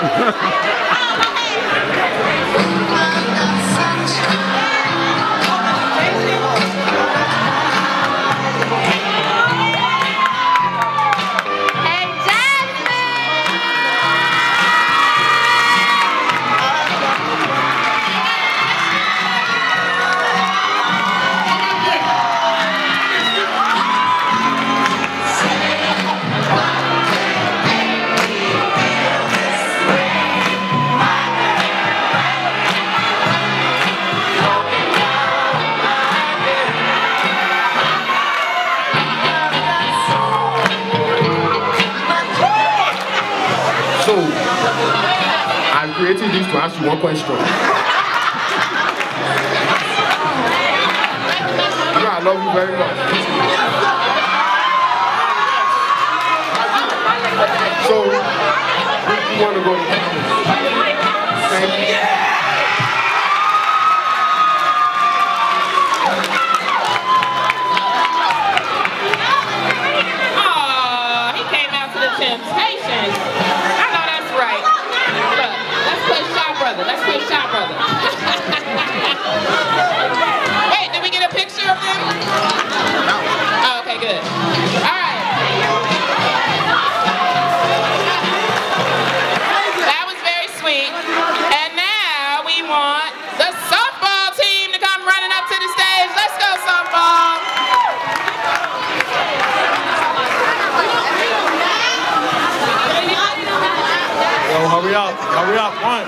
Hey, So, I'm creating this to ask you one question. You know I love you very much. So, you want to go? Thank you. Aw, hurry up, hurry up, one.